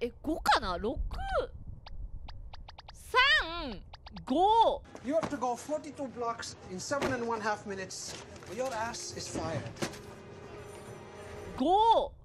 え5かな？6 3 5 You have to go 42 blocks in seven and one half minutes, your ass is fired. 5